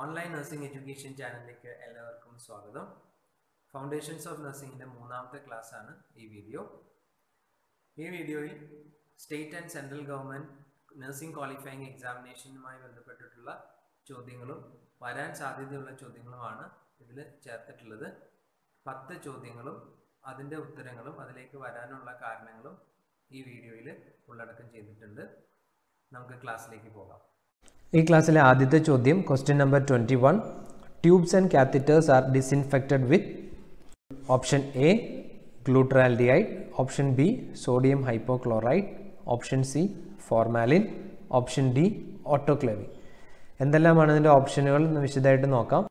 Online nursing education ചാനലിലേക്ക് എല്ലാവർക്കും സ്വാഗതം. ഫൗണ്ടേഷൻസ് ഓഫ് നഴ്സിംഗിന്റെ മൂന്നാമത്തെ ക്ലാസ്സാണ് ഈ വീഡിയോ. ഈ വീഡിയോയിൽ state and central government nursing qualifying എക്സാമിനേഷനുമായി ബന്ധപ്പെട്ടിട്ടുള്ള ചോദ്യങ്ങളും വരാൻ സാധ്യതയുള്ള ചോദ്യങ്ങളുമാണ് ഇതിൽ ചേർത്തിട്ടുള്ളത്. പത്ത് ചോദ്യങ്ങളും അതിന്റെ ഉത്തരങ്ങളും അതിലേക്ക് വരാനുള്ള കാരണങ്ങളും ഈ വീഡിയോയിൽ ഉള്ളടക്കം ചെയ്തിട്ടുണ്ട്. നമുക്ക് ക്ലാസ്സിലേക്ക് പോകാം. ഈ ക്ലാസ്സിലെ ആദ്യത്തെ ചോദ്യം question number twenty one tubes and catheters are disinfected with option A glutaraldehyde option B sodium hypochlorite option C formalin option D autoclaving എന്തെല്ലാമാണ് ഇതിന്റെ ഓപ്ഷനുകൾ എന്ന് വിശദമായിട്ട് നോക്കാം.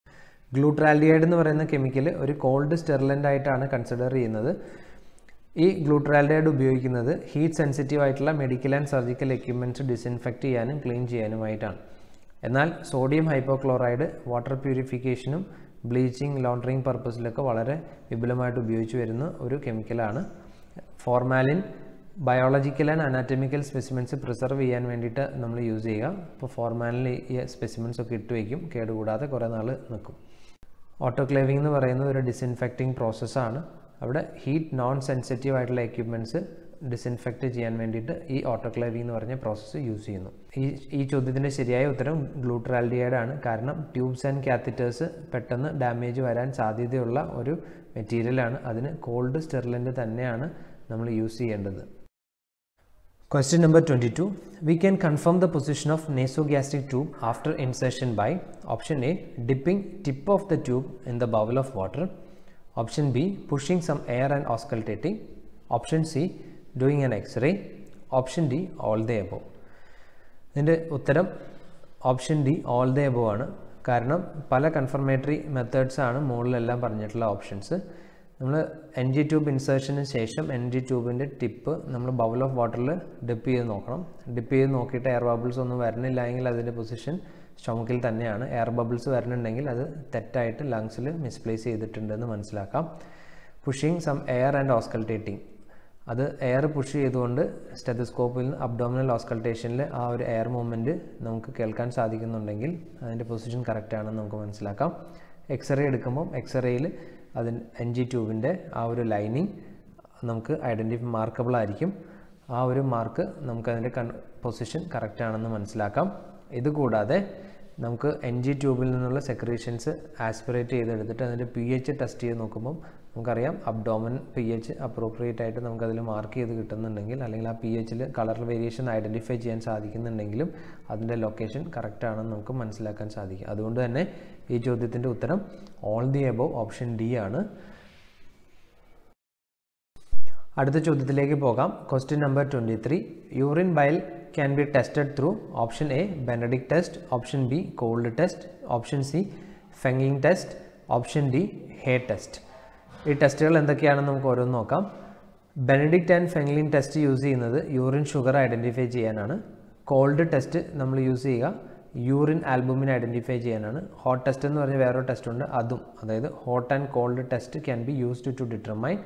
ഗ്ലൂട്രാൽഡിയൈഡ് എന്ന് പറയുന്ന കെമിക്കൽ ഒരു കോൾഡ് സ്റ്റെറിലന്റ് ആയിട്ടാണ് കൺസിഡർ ചെയ്യുന്നത്. ഈ ഗ്ലൂട്രാൽഡൈഡ് ഉപയോഗിക്കുന്നത് ഹീറ്റ് സെൻസിറ്റീവ് ആയിട്ടുള്ള medical and surgical equipments disinfect ചെയ്യാനും ക്ലീൻ ചെയ്യാനുമായിട്ടാണ്. എന്നാൽ സോഡിയം ഹൈപ്പോക്ലോറൈഡ് വാട്ടർ പ്യൂരിഫിക്കേഷനും ബ്ലീച്ചിങ് ലോണ്ടറിങ് പർപ്പസിലൊക്കെ വളരെ വിപുലമായിട്ട് ഉപയോഗിച്ച് വരുന്ന ഒരു കെമിക്കലാണ് formalin biological and anatomical specimens preserve ചെയ്യാൻ വേണ്ടിയിട്ട് നമ്മൾ യൂസ് ചെയ്യുക. അപ്പോൾ ഫോർമാലിൻ ഈ സ്പെസിമെൻസ് ഒക്കെ ഇട്ട് വയ്ക്കും കേടുകൂടാതെ കുറേ നാൾ നിൽക്കും. ഓട്ടോക്ലേവിംഗ് എന്ന് പറയുന്നത് ഒരു ഡിസിൻഫെക്റ്റിംഗ് പ്രോസസ്സാണ് അവിടെ ഹീറ്റ് നോൺ സെൻസിറ്റീവ് ആയിട്ടുള്ള എക്യുപ്മെന്റ്സ് ഡിസ്ഇൻഫെക്റ്റ് ചെയ്യാൻ വേണ്ടിയിട്ട് ഈ ഓട്ടോക്ലേവിംഗ് എന്ന് പറഞ്ഞ പ്രോസസ്സ് യൂസ് ചെയ്യുന്നു. ഈ ഈ ചോദ്യത്തിന്റെ ശരിയായ ഉത്തരം ഗ്ലൂട്രാൽഡിയൈഡ് ആണ്. കാരണം ട്യൂബ്സ് ആൻഡ് കാത്തറ്റേഴ്സ് പെട്ടെന്ന് ഡാമേജ് വരാൻ സാധ്യതയുള്ള ഒരു മെറ്റീരിയലാണ് അതിന് കോൾഡ് സ്റ്റെർലന്റ് തന്നെയാണ് നമ്മൾ യൂസ് ചെയ്യേണ്ടത്. Question number 22. We can confirm the position of nasogastric tube after insertion by option A dipping tip of the tube in the bowl of water, option B pushing some air and auscultating, option C doing an X-ray, option D all the above. ഇതിന്റെ ഉത്തരം option D all the above ആണ്. കാരണം പല confirmatory methods ആണ് മുകളിലെല്ലാം പറഞ്ഞിട്ടുള്ള options നമ്മൾ N G tube ഇൻസേർഷന് ശേഷം എൻ ജി ട്യൂബിന്റെ ടിപ്പ് നമ്മൾ ബൗൾ ഓഫ് വാട്ടറിൽ ഡിപ്പ് ചെയ്ത് നോക്കണം. ഡിപ്പ് ചെയ്ത് നോക്കിയിട്ട് എയർ ബബിൾസ് ഒന്നും വരുന്നില്ല എങ്കിൽ അതിന്റെ പൊസിഷൻ സ്റ്റൊമക്കിൽ തന്നെയാണ്. എയർ ബബിൾസ് വരുന്നുണ്ടെങ്കിൽ അത് തെറ്റായിട്ട് ലങ്സിൽ മിസ്പ്ലേസ് ചെയ്തിട്ടുണ്ടെന്ന് മനസ്സിലാക്കാം. Pushing some air and auscultating അത് എയർ പുഷ് ചെയ്തുകൊണ്ട് സ്റ്റെതസ്കോപ്പിൽ നിന്ന് അബ്ഡോമിനൽ ഓസ്കൾട്ടേഷനിൽ ആ ഒരു എയർ മൂവ്മെന്റ് നമുക്ക് കേൾക്കാൻ സാധിക്കുന്നുണ്ടെങ്കിൽ അതിന്റെ പൊസിഷൻ കറക്റ്റ് ആണെന്ന് നമുക്ക് മനസ്സിലാക്കാം. എക്സ്റേ എടുക്കുമ്പം എക്സ്റേയിൽ അതിന് എൻ ജി ട്യൂബിന്റെ ആ ഒരു ലൈനിങ് നമുക്ക് ഐഡന്റിഫൈ മാർക്കബിൾ ആയിരിക്കും. ആ ഒരു മാർക്ക് നമുക്കതിന്റെ കൺ പൊസിഷൻ കറക്റ്റ് ആണെന്ന് മനസ്സിലാക്കാം. ഇതുകൂടാതെ നമുക്ക് എൻ ജി ട്യൂബിൽ നിന്നുള്ള സെക്രീഷൻസ് ആസ്പിറേറ്റ് ചെയ്തെടുത്തിട്ട് അതിന്റെ പി എച്ച് ടെസ്റ്റ് ചെയ്ത് നോക്കുമ്പം നമുക്കറിയാം അബ്ഡോമൻ പി എച്ച് അപ്രോപ്രിയേറ്റ് ആയിട്ട് നമുക്കതിൽ മാർക്ക് ചെയ്ത് കിട്ടുന്നുണ്ടെങ്കിൽ അല്ലെങ്കിൽ ആ പി എച്ചിൽ കളർ വേരിയേഷൻ ഐഡന്റിഫൈ ചെയ്യാൻ സാധിക്കുന്നുണ്ടെങ്കിലും അതിന്റെ ലൊക്കേഷൻ കറക്റ്റ് ആണെന്ന് നമുക്ക് മനസ്സിലാക്കാൻ സാധിക്കും. അതുകൊണ്ട് തന്നെ ഈ ചോദ്യത്തിന്റെ ഉത്തരം all the above option D ആണ്. അടുത്ത ചോദ്യത്തിലേക്ക് പോകാം. Question number twenty three urine bile can be tested through option A Benedict test, option B cold test, option C Fehling test, option D Hay test. ഈ ടെസ്റ്റുകൾ എന്തൊക്കെയാണെന്ന് നമുക്ക് ഓരോന്ന് നോക്കാം. Benedict and Fehling test use ചെയ്യുന്നത് urine sugar identify ചെയ്യാനാണ്. Cold test നമ്മൾ use ചെയ്യുക. യൂറിൻ ആൽബുമിൻ ഐഡന്റിഫൈ ചെയ്യാനാണ്. ഹോട്ട് ടെസ്റ്റ് എന്ന് പറഞ്ഞ വേറൊരു ടെസ്റ്റ് ഉണ്ട്. അതും അതായത് hot and cold test can be used to determine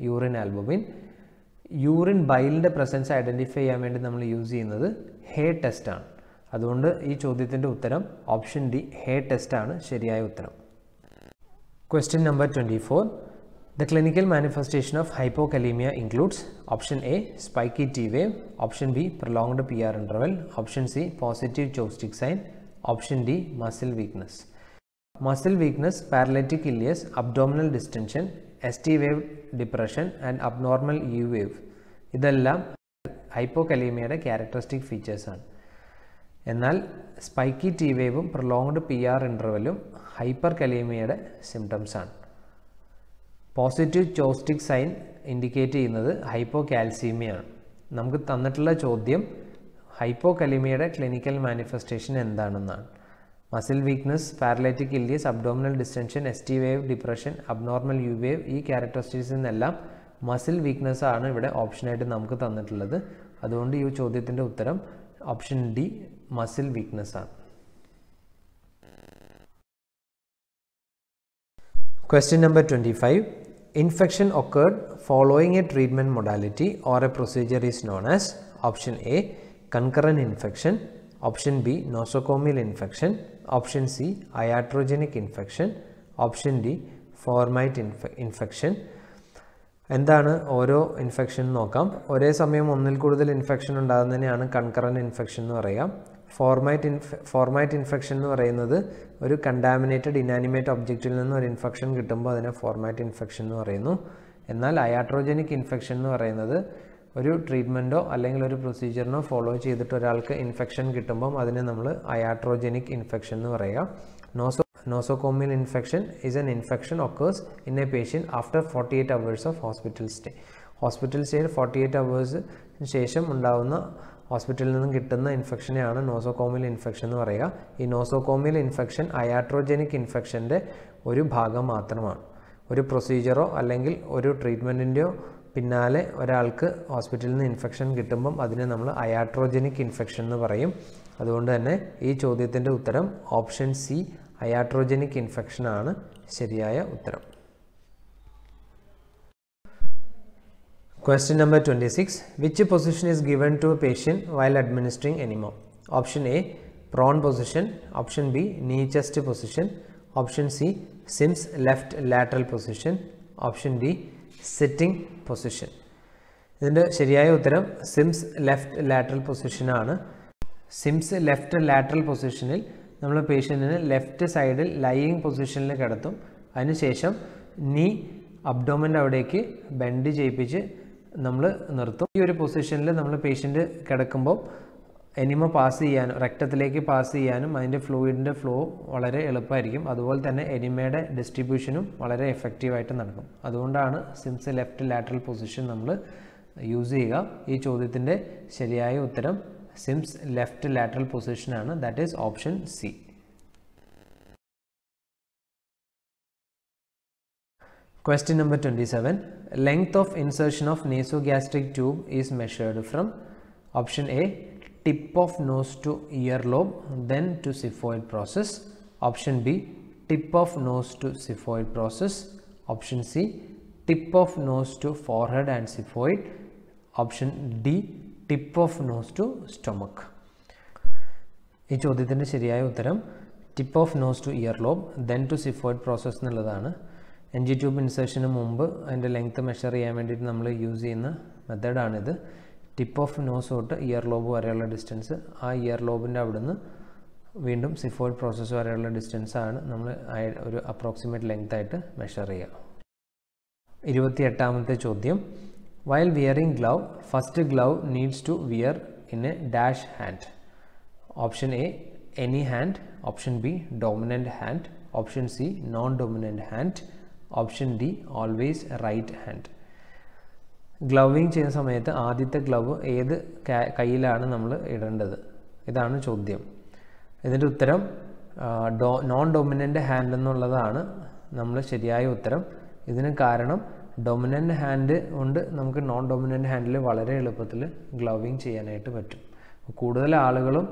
urine albumin urine ബൈലിന്റെ presence identify ചെയ്യാൻ വേണ്ടി നമ്മൾ യൂസ് ചെയ്യുന്നത് ഹേ ടെസ്റ്റ് ആണ്. അതുകൊണ്ട് ഈ ചോദ്യത്തിന്റെ ഉത്തരം ഓപ്ഷൻ ഡി ഹേ ടെസ്റ്റ് ആണ് ശരിയായ ഉത്തരം. Question number twenty four the clinical manifestation of hypokalemia includes option A spiky T wave option B prolonged P R interval option C positive Chvostek sign option D muscle weakness muscle weakness paralytic ileus abdominal distension ST wave depression and abnormal U wave ഇതെല്ലാം ഹൈപ്പോകലീമിയയുടെ characteristic ഫീച്ചേഴ്സാണ് എന്നാൽ spiky T വേവും prolonged P R ഇന്റർവലും ഹൈപ്പർ കലീമിയയുടെ സിംറ്റംസാണ് positive Chvostek sign indicate ചെയ്യുന്നത് ഹൈപ്പോ കാൽസീമിയാണ് നമുക്ക് തന്നിട്ടുള്ള ചോദ്യം ഹൈപ്പോ കലീമിയയുടെ ക്ലിനിക്കൽ മാനിഫെസ്റ്റേഷൻ എന്താണെന്നാണ്. Muscle weakness paralytic ileus abdominal distension S T wave depression abnormal U wave ഈ ക്യാരക്ടറിസ്റ്റിക്സിൽ നിന്നെല്ലാം മസിൽ വീക്ക്നെസ് ആണ് ഇവിടെ ഓപ്ഷനായിട്ട് നമുക്ക് തന്നിട്ടുള്ളത്. അതുകൊണ്ട് ഈ ചോദ്യത്തിന്റെ ഉത്തരം ഓപ്ഷൻ ഡി മസിൽ വീക്ക്നെസ് ആണ്. Question number 25. Infection occurred following a treatment modality or a procedure is known as option A concurrent infection, option B nosocomial infection option C iatrogenic infection option D fomite ഇൻഫ infection എന്താണ് ഓരോ infection നോക്കാം. ഒരേ സമയം ഒന്നിൽ കൂടുതൽ infection ഉണ്ടാകുന്നതിനെയാണ് concurrent infection എന്ന് പറയാം. ഫോർമൈറ്റ് ഇൻഫെ ഫോർമൈറ്റ് infection എന്ന് പറയുന്നത് ഒരു കണ്ടാമിനേറ്റഡ് ഇനാനിമേറ്റ് ഒബ്ജക്റ്റിൽ നിന്ന് ഒരു ഇൻഫെക്ഷൻ കിട്ടുമ്പോൾ അതിനെ ഫോർമാറ്റ് ഇൻഫെക്ഷൻ എന്ന് പറയുന്നു. എന്നാൽ അയാട്രോജനിക് ഇൻഫെക്ഷൻ എന്ന് പറയുന്നത് ഒരു ട്രീറ്റ്മെന്റോ അല്ലെങ്കിൽ ഒരു പ്രൊസീജിയറിനോ ഫോളോ ചെയ്തിട്ട് ഒരാൾക്ക് ഇൻഫെക്ഷൻ കിട്ടുമ്പം അതിനെ നമ്മൾ അയാട്രോജനിക് ഇൻഫെക്ഷൻ എന്ന് പറയുക നോസോ nosocomial infection is an infection occurs in a patient after forty eight hours of hospital stay hospital സ്റ്റേയിൽ forty eight hours ശേഷം ഉണ്ടാകുന്ന ഹോസ്പിറ്റലിൽ നിന്നും കിട്ടുന്ന ഇൻഫെക്ഷനെയാണ് നോസോകോമിയൽ ഇൻഫെക്ഷൻ എന്ന് പറയുക ഈ നോസോകോമിയൽ ഇൻഫെക്ഷൻ അയാട്രോജനിക് ഇൻഫെക്ഷന്റെ ഒരു ഭാഗം മാത്രമാണ്. ഒരു പ്രൊസീജിയറോ അല്ലെങ്കിൽ ഒരു ട്രീറ്റ്മെന്റിന്റെയോ പിന്നാലെ ഒരാൾക്ക് ഹോസ്പിറ്റലിൽ നിന്ന് ഇൻഫെക്ഷൻ കിട്ടുമ്പം അതിനെ നമ്മൾ അയാട്രോജനിക് ഇൻഫെക്ഷൻ എന്ന് പറയും. അതുകൊണ്ട് തന്നെ ഈ ചോദ്യത്തിന്റെ ഉത്തരം ഓപ്ഷൻ സി അയാട്രോജനിക് ഇൻഫെക്ഷനാണ് ശരിയായ ഉത്തരം. Question number twenty six which position is given to a patient while administering enema option A prone position option B knee chest position option C Sims left lateral position option D sitting position ഇതിന്റെ ശരിയായ ഉത്തരം Sims left lateral പൊസിഷനാണ് Sims left lateral പൊസിഷനിൽ നമ്മൾ പേഷ്യന്റിന് left സൈഡിൽ lying പൊസിഷനിൽ കിടത്തും. അതിനുശേഷം നീ അബ്ഡോമന്റെ അവിടേക്ക് ബെൻഡ് ചെയ്യിപ്പിച്ച് നമ്മൾ നിർത്തും. ഈ ഒരു പൊസിഷനിൽ നമ്മൾ പേഷ്യന്റ് കിടക്കുമ്പോൾ എനിമ പാസ് ചെയ്യാനും രക്തത്തിലേക്ക് പാസ് ചെയ്യാനും അതിന്റെ ഫ്ലൂയിഡിന്റെ ഫ്ലോ വളരെ എളുപ്പമായിരിക്കും. അതുപോലെ തന്നെ എനിമയുടെ ഡിസ്ട്രിബ്യൂഷനും വളരെ എഫക്റ്റീവായിട്ട് നടക്കും. അതുകൊണ്ടാണ് സിംസ് ലെഫ്റ്റ് ലാറ്ററൽ പൊസിഷൻ നമ്മൾ യൂസ് ചെയ്യുക. ഈ ചോദ്യത്തിന്റെ ശരിയായ ഉത്തരം Sims left lateral പൊസിഷനാണ് that is option C Question number 27. Length of insertion of nasogastric tube is measured from option A tip of nose to earlobe then to xiphoid process. Option B tip of nose to xiphoid process. Option C tip of nose to forehead and xiphoid. Option D tip of nose to stomach. ഈ ചോദ്യത്തിന്റെ ശരിയായ ഉത്തരം tip of nose to ear lobe then to xiphoid process എന്നുള്ളതാണ് N G tube ഇൻസേഷന് മുമ്പ് അതിന്റെ length measure ചെയ്യാൻ വേണ്ടിയിട്ട് നമ്മൾ യൂസ് ചെയ്യുന്ന മെത്തേഡാണിത് ടിപ്പ് ഓഫ് നോസ് തൊട്ട് ഇയർ ലോബ് വരെയുള്ള ഡിസ്റ്റൻസ്. ആ ഇയർ ലോബിന്റെ അവിടുന്ന് വീണ്ടും സിഫോയിഡ് പ്രോസസ്സ് വരെയുള്ള ഡിസ്റ്റൻസ് ആണ് നമ്മൾ ഒരു അപ്രോക്സിമേറ്റ് ലെങ്ത് ആയിട്ട് മെഷർ ചെയ്യുക. ഇരുപത്തി എട്ടാമത്തെ ചോദ്യം. While wearing glove first glove needs to wear in a dash hand option A any hand option B dominant hand option C non dominant hand option D always right hand gloving ചെയ്യുന്ന സമയത്ത് ആദ്യത്തെ glove ഏത് കയ്യിലാണ് നമ്മൾ ഇടേണ്ടത്? ഇതാണ് ചോദ്യം. ഇതിന്റെ ഉത്തരം ഡോ നോൺ ഡൊമിനന്റ് ഹാൻഡ് എന്നുള്ളതാണ് നമ്മൾ ശരിയായ ഉത്തരം. ഇതിന് കാരണം ഡൊമിനന്റ് ഹാൻഡ് കൊണ്ട് നമുക്ക് നോൺ ഡൊമിനന്റ് ഹാൻഡിൽ വളരെ എളുപ്പത്തിൽ ഗ്ലൗവിങ് ചെയ്യാനായിട്ട് പറ്റും. കൂടുതൽ ആളുകളും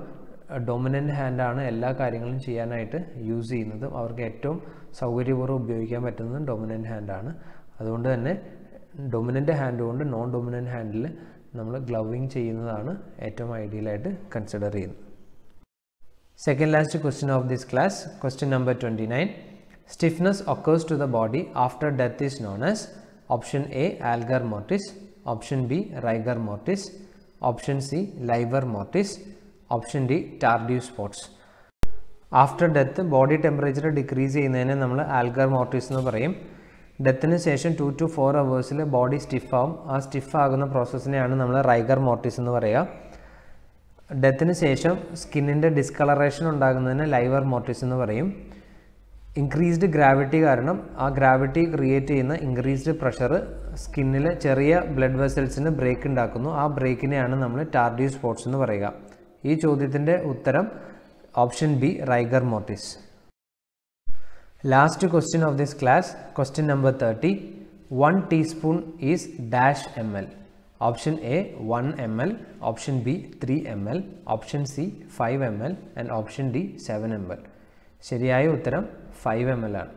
ഡൊമിനന്റ് ഹാൻഡാണ് എല്ലാ കാര്യങ്ങളും ചെയ്യാനായിട്ട് യൂസ് ചെയ്യുന്നത്. അവർക്ക് ഏറ്റവും സൗകര്യപൂർവം ഉപയോഗിക്കാൻ പറ്റുന്നത് ഡൊമിനന്റ് ഹാൻഡാണ് അതുകൊണ്ട് തന്നെ ഡൊമിനന്റ് ഹാൻഡ് കൊണ്ട് നോൺ ഡൊമിനന്റ് ഹാൻഡിൽ നമ്മൾ ഗ്ലൗവിങ് ചെയ്യുന്നതാണ് ഏറ്റവും ഐഡിയലായിട്ട് കൺസിഡർ ചെയ്യുന്നത്. Second last question of this class question number twenty nine stiffness occurs to the body after death is known as option A algor mortis option B rigor mortis option C livor mortis option D Tardieu spots after death body temperature decrease ചെയ്യുന്നതിനെ നമ്മൾ algor mortis എന്ന് പറയും. ഡെത്തിന് ശേഷം two to four അവേഴ്സിൽ body സ്റ്റിഫാവും ആ stiff ആകുന്ന പ്രോസസ്സിനെയാണ് നമ്മൾ റൈഗർ മോർട്ടിസ് എന്ന് പറയുക ഡെത്തിന് ശേഷം സ്കിന്നിന്റെ ഡിസ്കളറേഷൻ ഉണ്ടാകുന്നതിന് ലൈവർ മോർട്ടിസ് എന്ന് പറയും. ഇൻക്രീസ്ഡ് ഗ്രാവിറ്റി കാരണം ആ ഗ്രാവിറ്റി ക്രിയേറ്റ് ചെയ്യുന്ന ഇൻക്രീസ്ഡ് പ്രഷർ സ്കിന്നിൽ ചെറിയ ബ്ലഡ് വെസൽസിന് ബ്രേക്ക് ഉണ്ടാക്കുന്നു. ആ ബ്രേക്കിനെയാണ് നമ്മൾ ടാർഡ്യൂ സ്പോട്സ് എന്ന് പറയുക. ഈ ചോദ്യത്തിന്റെ ഉത്തരം option B rigor mortis last question of this class question number thirty one teaspoon is dash M L option A one M L option B three M L option C five M L and option D seven M L ശരിയായ ഉത്തരം five M L ആണ്